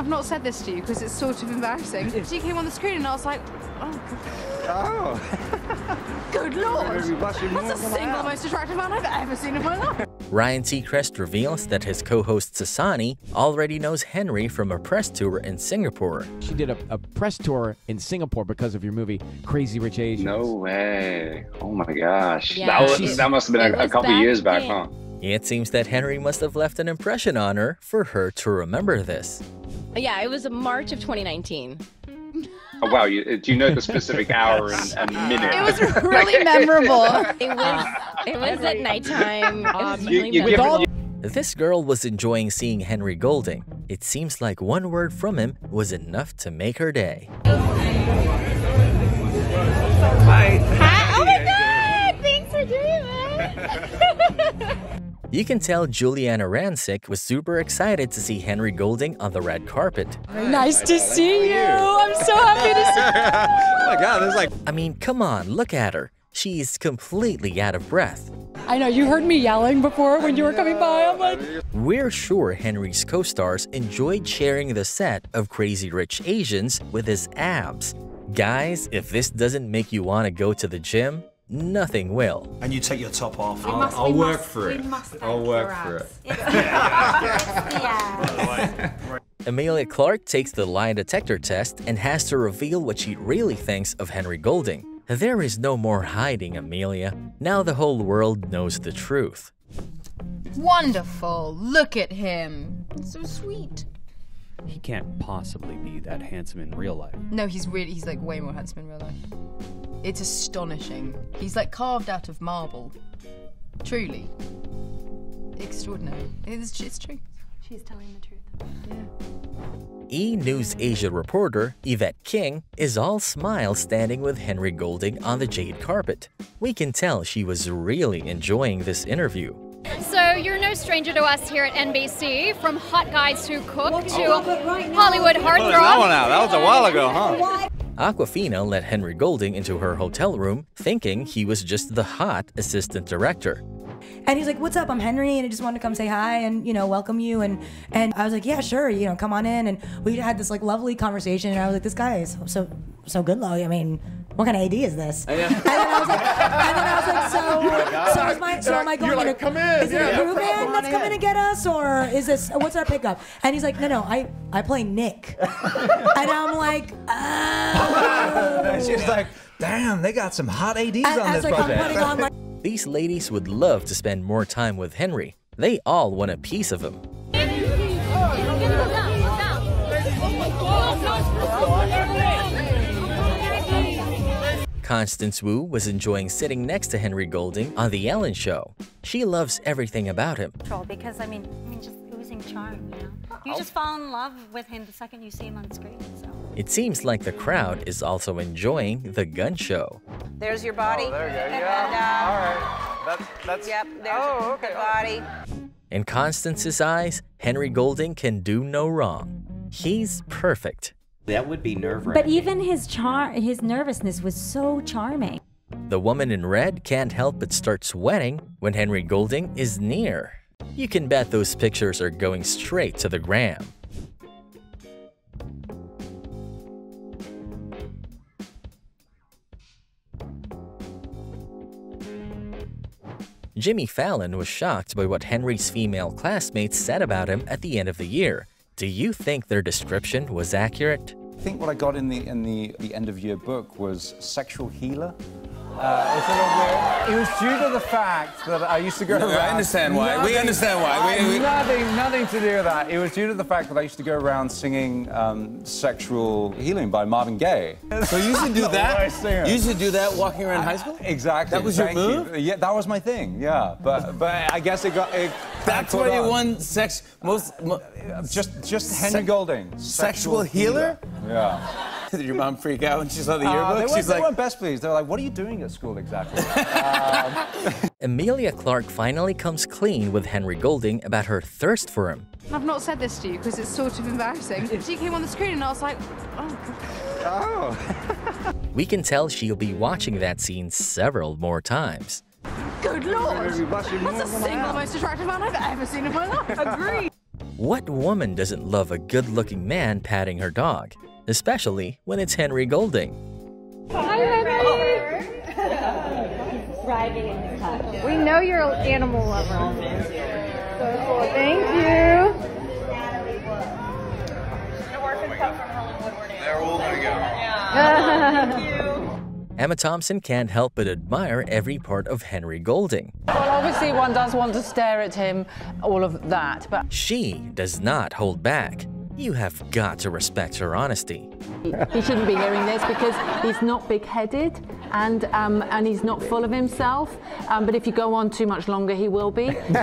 I've not said this to you because it's sort of embarrassing. She came on the screen and I was like, oh, Oh. good lord. Maybe blushing more That's the single most attractive man I've ever seen in my life. Ryan Seacrest reveals that his co-host Sisanie already knows Henry from a press tour in Singapore. She did a, a press tour in Singapore because of your movie Crazy Rich Asians. No way. Oh my gosh. Yeah. That, was, that must have been a, a couple back years back, in- huh? It seems that Henry must have left an impression on her for her to remember this. Yeah, it was a March of 2019. Oh, wow. You, do you know the specific hour and, and minute? It was really memorable. It was it was at nighttime. It was Um, You- really you memorable. This girl was enjoying seeing Henry Golding. It seems like one word from him was enough to make her day. Hi! Oh my god! Thanks for doing it. You can tell Giuliana Rancic was super excited to see Henry Golding on the red carpet. Nice to see you. I'm so happy to see you. oh my god, there's like I mean, come on, look at her. She's completely out of breath. I know you heard me yelling before when you were coming by. I'm like, We're sure Henry's co stars enjoyed sharing the set of Crazy Rich Asians with his abs. Guys, if this doesn't make you want to go to the gym, nothing will. and you take your top off. I'll, must- I'll work must- for it. must I'll work your for it. abs. It's, it's the abs. Emilia Clarke takes the lie detector test and has to reveal what she really thinks of Henry Golding. There is no more hiding, Emilia. Now the whole world knows the truth. Wonderful. Look at him. So sweet. he can't possibly be that handsome in real life. No, he's really, he's like way more handsome in real life. It's astonishing. He's like carved out of marble. Truly. Extraordinary. It's, it's true. She's telling the truth. Yeah. E! News Asia reporter Yvette King is all smiles standing with Henry Golding on the jade carpet. We can tell she was really enjoying this interview. So you're no stranger to us here at NBC, from Hot Guys Who Cook to Hollywood that one Heartthrob. out. That was a while ago, huh? Awkwafina let Henry Golding into her hotel room thinking he was just the hot assistant director. And he's like, "What's up? I'm Henry, and I just wanted to come say hi and you know welcome you." And and I was like, "Yeah, sure, you know, come on in." And we had this like lovely conversation. And I was like, "This guy is so so good looking. I mean, what kind of AD is this?" And then I was like, and then I was like, "So oh so is my so am I going You're like, to "Come in, Is it yeah, a crew come band that's in." coming to get us, or is this what's our pickup?" And he's like, "No, no, I I play Nick." and I'm like, "Oh." She's like, damn, they got some hot ADs And on I this was like, I'm project. on like. These ladies would love to spend more time with Henry. They all want a piece of him. Constance Wu was enjoying sitting next to Henry Golding on The Ellen Show. She loves everything about him. Because I mean, I mean, just oozing charm. You know, you just fall in love with him the second you see him on screen. So. It seems like the crowd is also enjoying The Gun Show. There's your body. Oh, there you go. And, Yeah. uh, All right. That's that's. Yep, there's Oh, okay. the body. In Constance's eyes, Henry Golding can do no wrong. He's perfect. That would be nerve wracking. But even his char, his nervousness was so charming. The woman in red can't help but start sweating when Henry Golding is near. You can bet those pictures are going straight to the gram. Jimmy Fallon was shocked by what Henry's female classmates said about him at the end of the year. Do you think their description was accurate? I think what I got in the in the, the end of year book was sexual healer. Uh, it's a little weird. It was due to the fact that I used to go No, I around. understand why. We understand why. We- we- Nothing, nothing to do with that. It was due to the fact that I used to go around singing um, "Sexual Healing" by Marvin Gaye. So you used to do that? You used to do that walking around high school? Exactly. That was your thank you. move? Yeah, that was my thing. Yeah, but but I guess it got. It That's why you won sex most. Mo- Just just Henry Golding. Sexual healer? Yeah. Did your mom freak out when she saw the Uh, yearbook? they, weren't, She's they like, weren't best pleased. They were like, "What are you doing at school exactly?" Emilia Clarke finally comes clean with Henry Golding about her thirst for him. I've not said this to you because it's sort of embarrassing. She came on the screen and I was like, oh. Oh. We can tell she'll be watching that scene several more times. Good lord! That's the single most attractive man I've ever seen in my life. Agree. What woman doesn't love a good looking man patting her dog? Especially when it's Henry Golding. Thriving in his touch. We know you're an animal lover. So cool. Thank you. They're all gonna. Emma Thompson can't help but admire every part of Henry Golding. Well, obviously, one does want to stare at him, all of that, but She does not hold back. You have got to respect her honesty. He shouldn't be hearing this because he's not big-headed and um, and he's not full of himself. Um, but if you go on too much longer, he will be. So